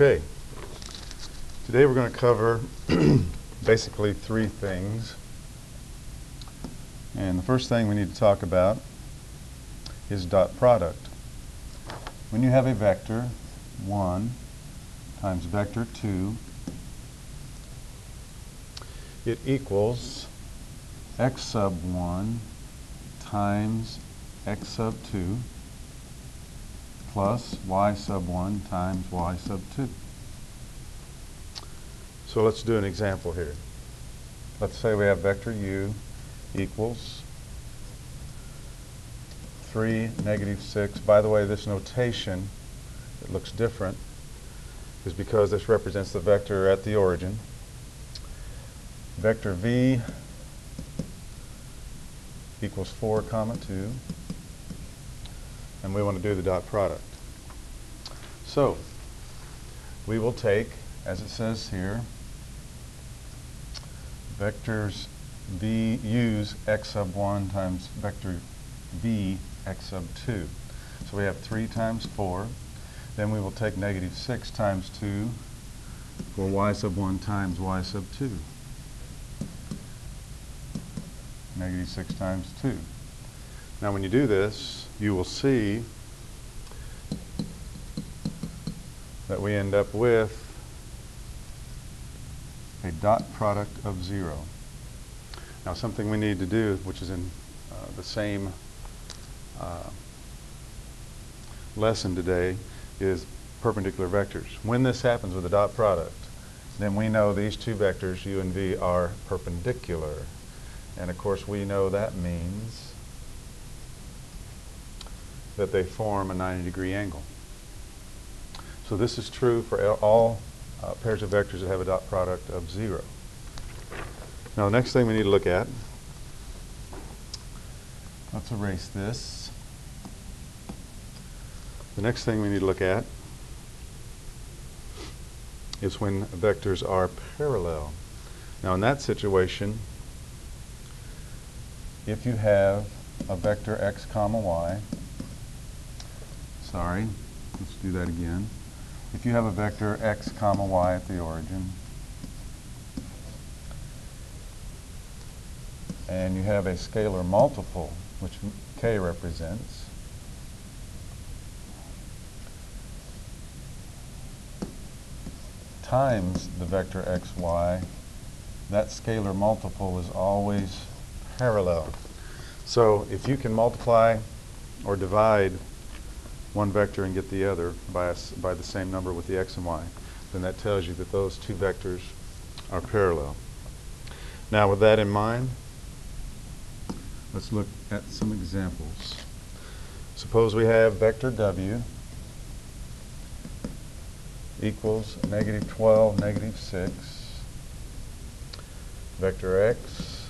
Okay. Today we're going to cover basically three things. And the first thing we need to talk about is dot product. When you have a vector 1 times vector 2, it equals x sub 1 times x sub 2 plus y sub 1 times y sub 2. So let's do an example here. Let's say we have vector u equals 3, negative 6. By the way, this notation, it looks different, is because this represents the vector at the origin. Vector v equals 4 comma 2 and we want to do the dot product. So we will take, as it says here, vectors v use x sub 1 times vector v x sub 2. So we have 3 times 4. Then we will take negative 6 times 2 for y sub 1 times y sub 2. Negative 6 times 2. Now when you do this, you will see that we end up with a dot product of 0. Now something we need to do, which is in uh, the same uh, lesson today, is perpendicular vectors. When this happens with a dot product, then we know these two vectors, u and v, are perpendicular. And of course we know that means that they form a 90 degree angle. So this is true for all uh, pairs of vectors that have a dot product of 0. Now the next thing we need to look at, let's erase this. The next thing we need to look at is when vectors are parallel. Now in that situation, if you have a vector x comma y, sorry, let's do that again. If you have a vector x comma y at the origin, and you have a scalar multiple, which k represents, times the vector xy, that scalar multiple is always parallel. So if you can multiply or divide one vector and get the other by, a, by the same number with the x and y, then that tells you that those two vectors are parallel. Now with that in mind, let's look at some examples. Suppose we have vector w equals negative 12, negative 6. Vector x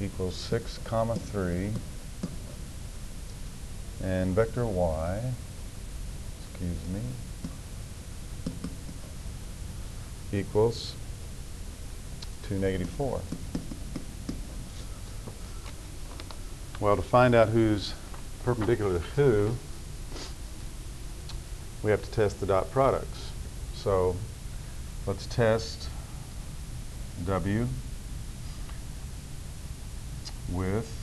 equals 6 comma 3 and vector y, excuse me, equals 2, negative 4. Well, to find out who's perpendicular to who, we have to test the dot products. So let's test W with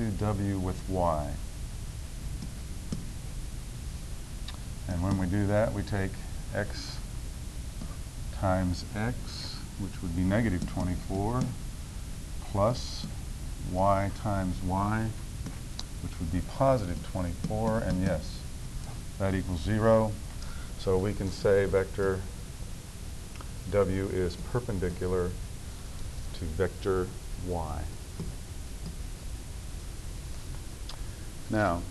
do W with Y. And when we do that, we take x times x, which would be negative 24, plus y times y, which would be positive 24, and yes, that equals 0. So we can say vector w is perpendicular to vector y. Now,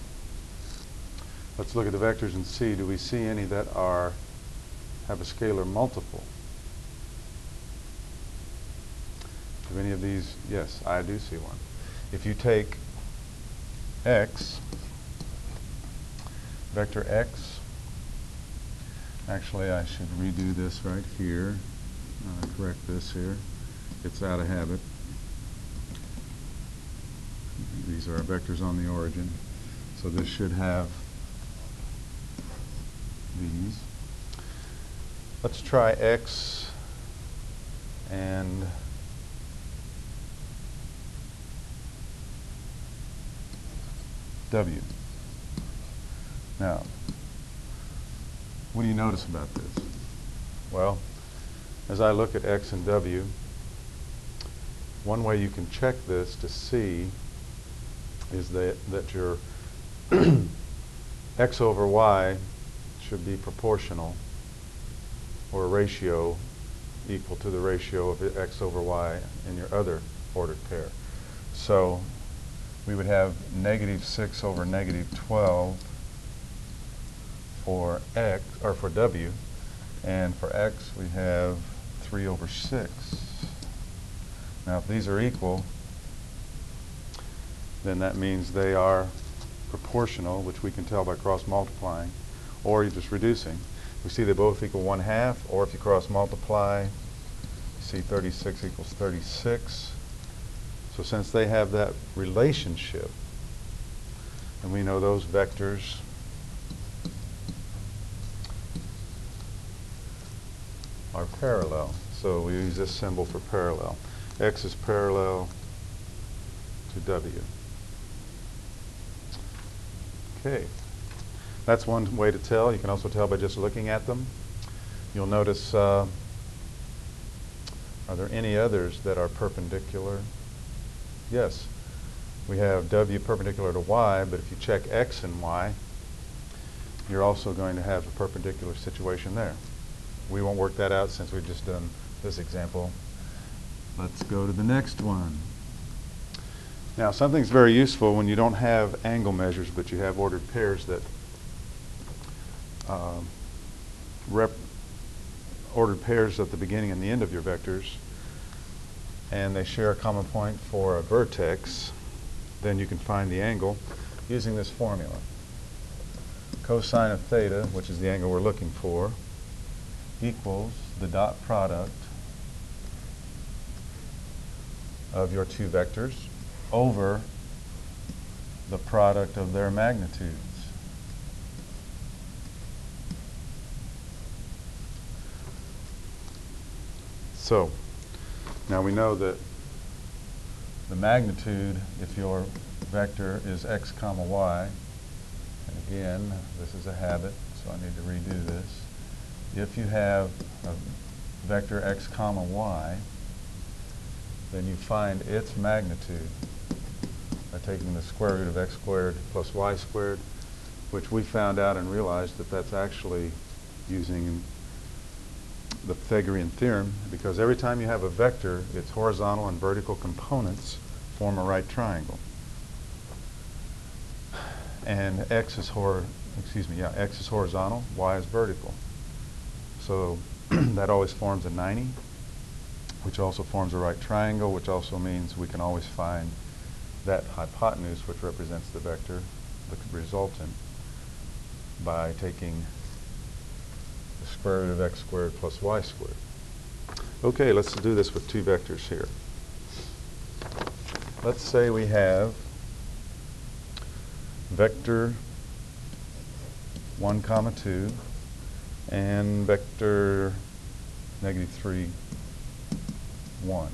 let's look at the vectors and see, do we see any that are have a scalar multiple? Do any of these? Yes, I do see one. If you take x, vector x, actually I should redo this right here, uh, correct this here. It's out of habit. These are vectors on the origin. So this should have these. Let's try x and w. Now, what do you notice about this? Well, as I look at x and w, one way you can check this to see is that, that your x over y should be proportional or ratio equal to the ratio of x over y in your other ordered pair. So we would have negative 6 over negative 12 for x, or for w, and for x we have 3 over 6. Now if these are equal, then that means they are proportional, which we can tell by cross multiplying, or you're just reducing. We see they both equal 1 half, or if you cross multiply, you see 36 equals 36. So since they have that relationship, and we know those vectors are parallel. So we use this symbol for parallel. X is parallel to W. Okay. That's one way to tell. You can also tell by just looking at them. You'll notice, uh, are there any others that are perpendicular? Yes. We have W perpendicular to Y, but if you check X and Y, you're also going to have a perpendicular situation there. We won't work that out since we've just done this example. Let's go to the next one. Now, something's very useful when you don't have angle measures, but you have ordered pairs that um, rep ordered pairs at the beginning and the end of your vectors, and they share a common point for a vertex, then you can find the angle using this formula. Cosine of theta, which is the angle we're looking for, equals the dot product of your two vectors over the product of their magnitudes. So, now we know that the magnitude, if your vector is x comma y, and again, this is a habit, so I need to redo this. If you have a vector x comma y, then you find its magnitude by taking the square root of x squared plus y squared, which we found out and realized that that's actually using the Pythagorean theorem because every time you have a vector, its horizontal and vertical components form a right triangle. And x is hor excuse me, yeah, x is horizontal, y is vertical. So that always forms a 90 which also forms a right triangle, which also means we can always find that hypotenuse, which represents the vector, the resultant, by taking the square root of x squared plus y squared. Okay, let's do this with two vectors here. Let's say we have vector 1 comma 2 and vector negative 3 1.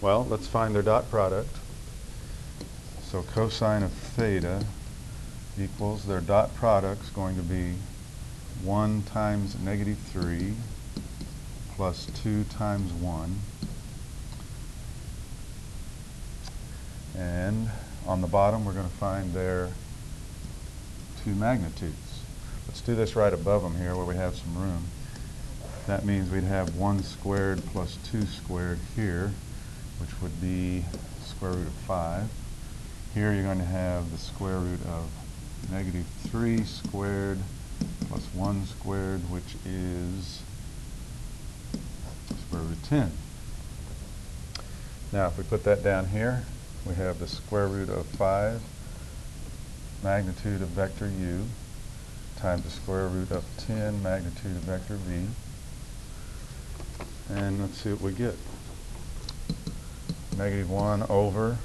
Well, let's find their dot product. So cosine of theta equals their dot product is going to be 1 times negative 3 plus 2 times 1. And on the bottom, we're going to find their two magnitudes. Let's do this right above them here where we have some room. That means we'd have 1 squared plus 2 squared here, which would be square root of 5. Here you're going to have the square root of negative 3 squared plus 1 squared, which is square root of 10. Now if we put that down here, we have the square root of 5 magnitude of vector u times the square root of 10 magnitude of vector v and let's see what we get. Negative 1 over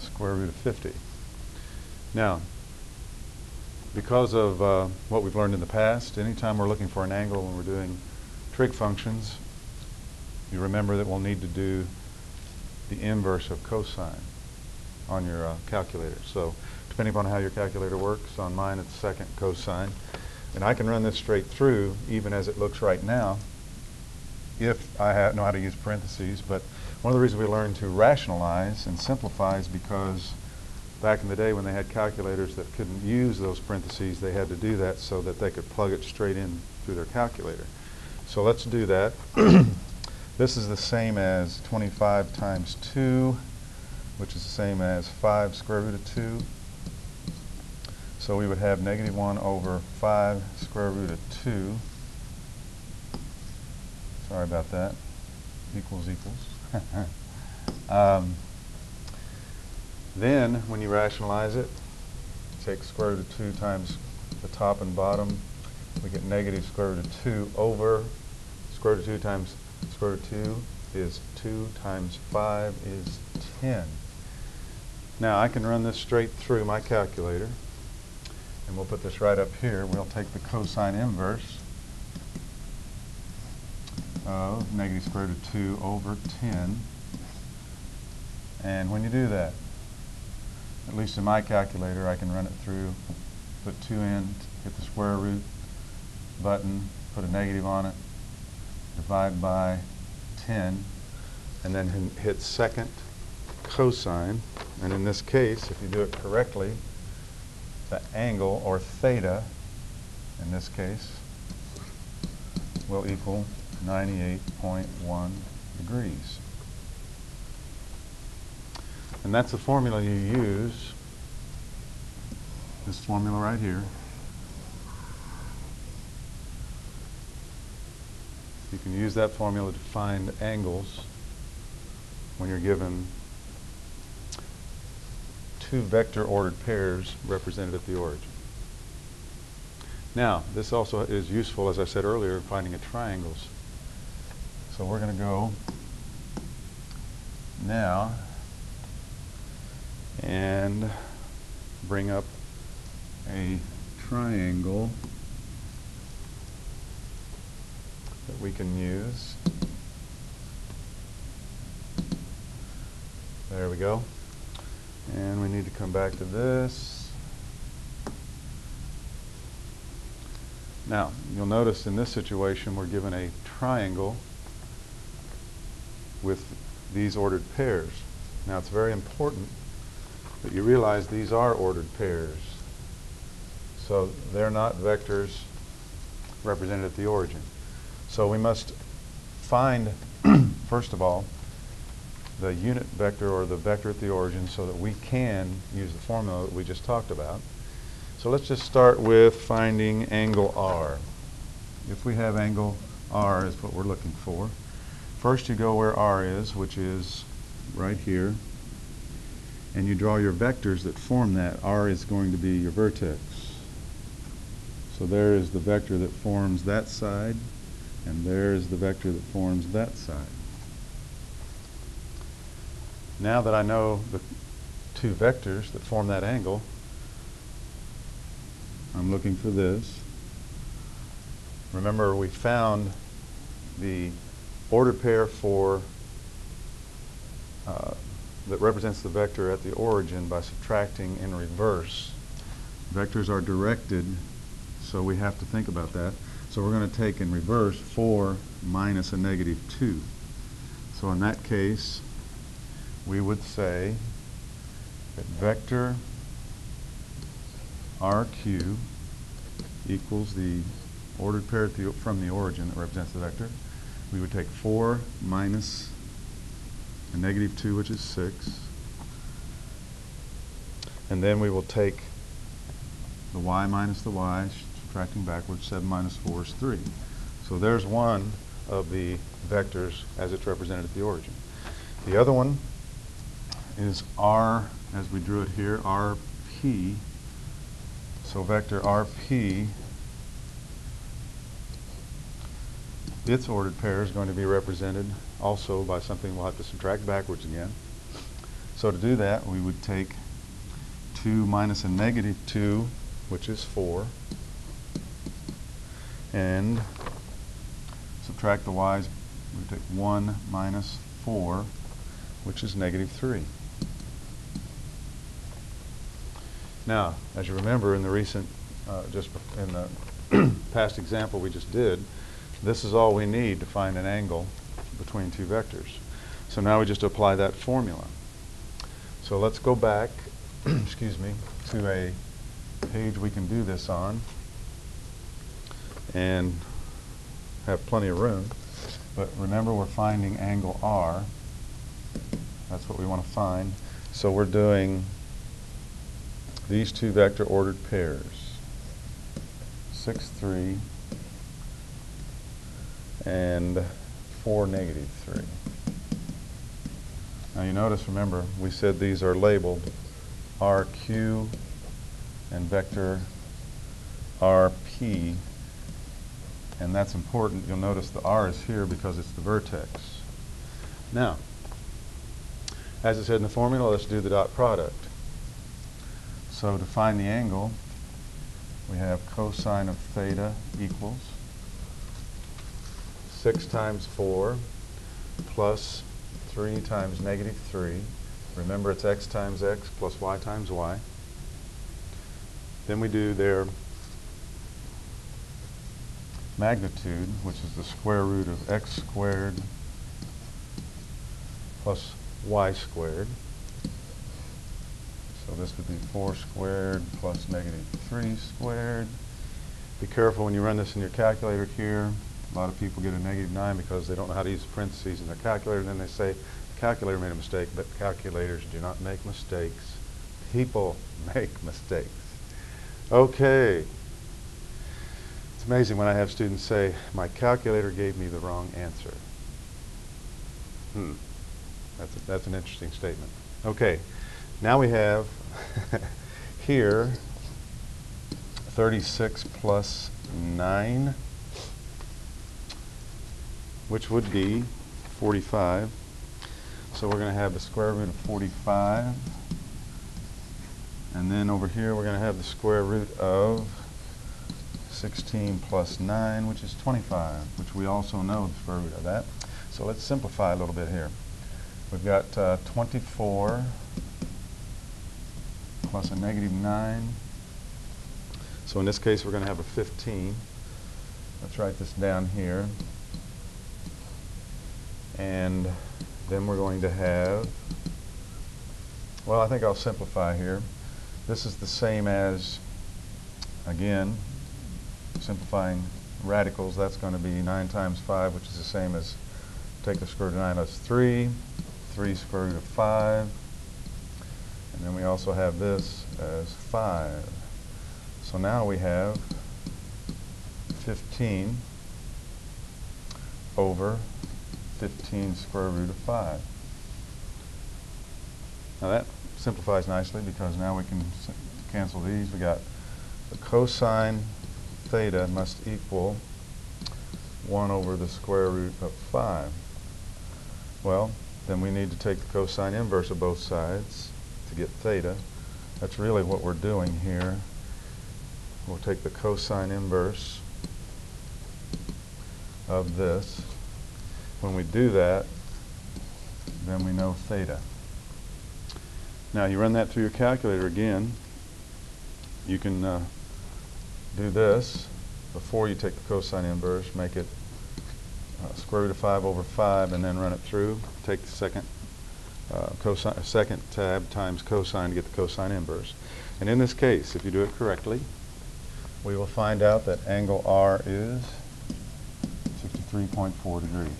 square root of 50. Now, because of uh, what we've learned in the past, anytime we're looking for an angle when we're doing trig functions, you remember that we'll need to do the inverse of cosine on your uh, calculator. So depending upon how your calculator works, on mine it's second cosine. And I can run this straight through even as it looks right now if I know how to use parentheses. But one of the reasons we learned to rationalize and simplify is because back in the day when they had calculators that couldn't use those parentheses, they had to do that so that they could plug it straight in through their calculator. So let's do that. this is the same as 25 times 2, which is the same as 5 square root of 2. So we would have negative 1 over 5 square root of 2. Sorry about that. Equals equals. um, then, when you rationalize it, take square root of 2 times the top and bottom. We get negative square root of 2 over square root of 2 times square root of 2 is 2 times 5 is 10. Now, I can run this straight through my calculator. And we'll put this right up here. We'll take the cosine inverse of negative square root of 2 over 10. And when you do that, at least in my calculator, I can run it through, put 2 in, hit the square root button, put a negative on it, divide by 10, and then hit second cosine. And in this case, if you do it correctly, the angle, or theta, in this case, will equal 98.1 degrees. And that's the formula you use, this formula right here. You can use that formula to find angles when you're given two vector ordered pairs represented at the origin. Now, this also is useful, as I said earlier, in finding a triangles. So we're going to go now and bring up a triangle that we can use. There we go. And we need to come back to this. Now, you'll notice in this situation we're given a triangle with these ordered pairs. Now, it's very important that you realize these are ordered pairs. So they're not vectors represented at the origin. So we must find, first of all, the unit vector or the vector at the origin so that we can use the formula that we just talked about. So let's just start with finding angle R. If we have angle R is what we're looking for. First you go where R is, which is right here, and you draw your vectors that form that. R is going to be your vertex. So there is the vector that forms that side, and there is the vector that forms that side. Now that I know the two vectors that form that angle, I'm looking for this. Remember we found the ordered pair for uh, that represents the vector at the origin by subtracting in reverse. Vectors are directed, so we have to think about that. So we're going to take in reverse 4 minus a negative 2. So in that case, we would say that vector RQ equals the ordered pair the, from the origin that represents the vector. We would take 4 minus a negative 2, which is 6. And then we will take the y minus the y, subtracting backwards, 7 minus 4 is 3. So there's one of the vectors as it's represented at the origin. The other one is R, as we drew it here, RP. So vector RP, its ordered pair is going to be represented also by something we'll have to subtract backwards again. So to do that, we would take 2 minus a negative 2, which is 4, and subtract the y's. We take 1 minus 4, which is negative 3. Now, as you remember in the recent, uh, just in the past example we just did, this is all we need to find an angle between two vectors. So now we just apply that formula. So let's go back, excuse me, to a page we can do this on and have plenty of room. But remember we're finding angle R. That's what we want to find. So we're doing these two vector ordered pairs, 6, 3, and 4, negative 3. Now you notice, remember, we said these are labeled RQ and vector RP, and that's important. You'll notice the R is here because it's the vertex. Now, as I said in the formula, let's do the dot product. So to find the angle, we have cosine of theta equals 6 times 4 plus 3 times negative 3. Remember it's x times x plus y times y. Then we do their magnitude, which is the square root of x squared plus y squared. So this would be 4 squared plus negative 3 squared. Be careful when you run this in your calculator here. A lot of people get a negative 9 because they don't know how to use parentheses in their calculator, and then they say, the calculator made a mistake, but calculators do not make mistakes. People make mistakes. Okay. It's amazing when I have students say, my calculator gave me the wrong answer. Hmm. That's, a, that's an interesting statement. Okay. Now we have here 36 plus 9, which would be 45. So we're going to have the square root of 45. And then over here we're going to have the square root of 16 plus 9, which is 25, which we also know the square root of that. So let's simplify a little bit here. We've got uh, 24 plus a negative 9. So in this case, we're going to have a 15. Let's write this down here. And then we're going to have, well, I think I'll simplify here. This is the same as, again, simplifying radicals. That's going to be 9 times 5, which is the same as take the square root of 9, that's 3. 3 square root of 5. And then we also have this as 5. So now we have 15 over 15 square root of 5. Now that simplifies nicely because now we can cancel these. We got the cosine theta must equal 1 over the square root of 5. Well, then we need to take the cosine inverse of both sides to get theta. That's really what we're doing here. We'll take the cosine inverse of this. When we do that, then we know theta. Now you run that through your calculator again. You can uh, do this before you take the cosine inverse, make it uh, square root of 5 over 5, and then run it through. Take the second uh, cosine, second tab times cosine to get the cosine inverse. And in this case, if you do it correctly, we will find out that angle R is 63.4 degrees.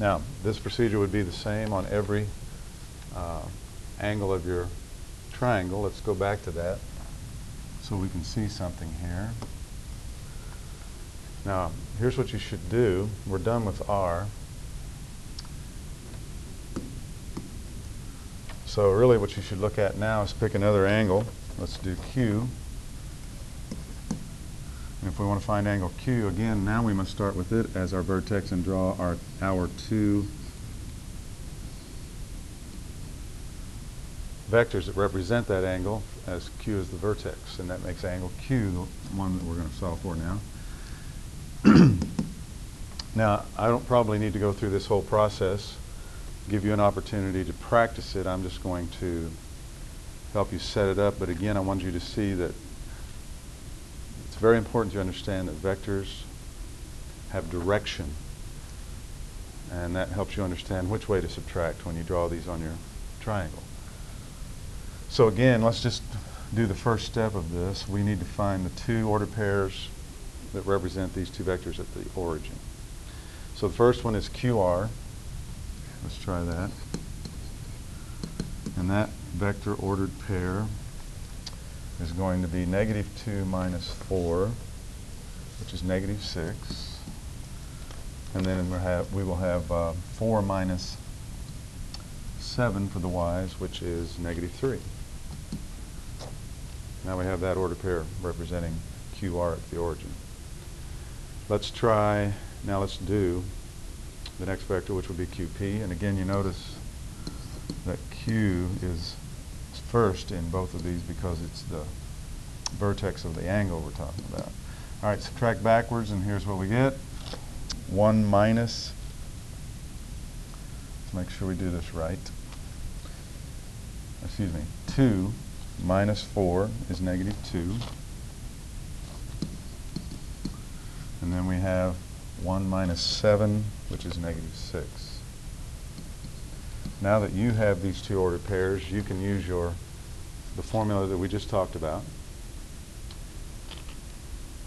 Now, this procedure would be the same on every uh, angle of your triangle. Let's go back to that so we can see something here. Now, here's what you should do. We're done with R. So really what you should look at now is pick another angle. Let's do Q. And if we want to find angle Q, again, now we must start with it as our vertex and draw our, our two vectors that represent that angle as Q is the vertex, and that makes angle Q the one that we're going to solve for now. now, I don't probably need to go through this whole process, give you an opportunity to practice it. I'm just going to help you set it up, but again, I want you to see that it's very important to understand that vectors have direction, and that helps you understand which way to subtract when you draw these on your triangle. So again, let's just do the first step of this. We need to find the two ordered pairs that represent these two vectors at the origin. So the first one is QR. Let's try that. And that vector ordered pair is going to be negative 2 minus 4, which is negative 6. And then we'll have, we will have uh, 4 minus 7 for the y's, which is negative 3. Now we have that order pair representing QR at the origin. Let's try, now let's do the next vector, which would be QP. And again, you notice that Q is first in both of these because it's the vertex of the angle we're talking about. All right, subtract backwards, and here's what we get. 1 minus, let's make sure we do this right. Excuse me, 2 minus 4 is negative 2. And then we have 1 minus 7, which is negative 6. Now that you have these two ordered pairs, you can use your the formula that we just talked about,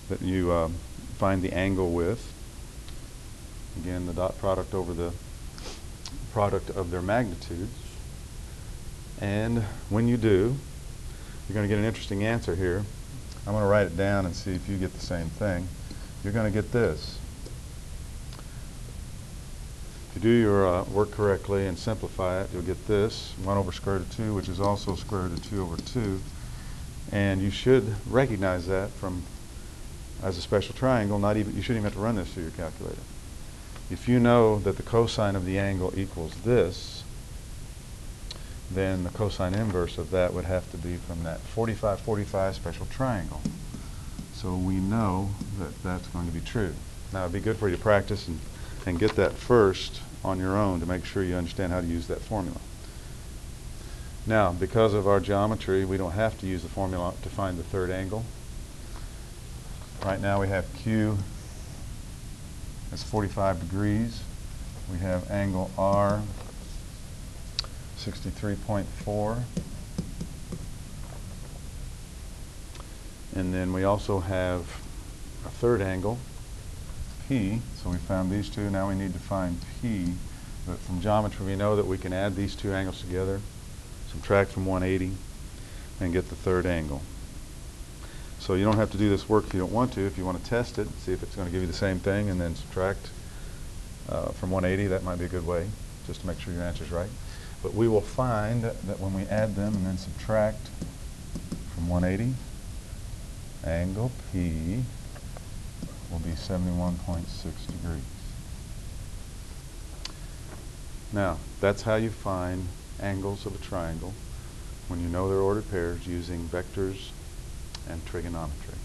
that you um, find the angle with. Again, the dot product over the product of their magnitudes. And when you do, you're going to get an interesting answer here. I'm going to write it down and see if you get the same thing. You're going to get this. If you do your uh, work correctly and simplify it, you'll get this, 1 over square root of 2, which is also square root of 2 over 2. And you should recognize that from as a special triangle, not even, you shouldn't even have to run this through your calculator. If you know that the cosine of the angle equals this, then the cosine inverse of that would have to be from that 45-45 special triangle. So we know that that's going to be true. Now it'd be good for you to practice and, and get that first on your own to make sure you understand how to use that formula. Now, because of our geometry, we don't have to use the formula to find the third angle. Right now we have Q as 45 degrees. We have angle R 63.4. And then we also have a third angle, P. So we found these two. Now we need to find P. But from geometry, we know that we can add these two angles together, subtract from 180, and get the third angle. So you don't have to do this work if you don't want to. If you want to test it, see if it's going to give you the same thing, and then subtract uh, from 180, that might be a good way, just to make sure your answer's right. But we will find that when we add them and then subtract from 180, angle P will be 71.6 degrees. Now, that's how you find angles of a triangle when you know their ordered pairs using vectors and trigonometry.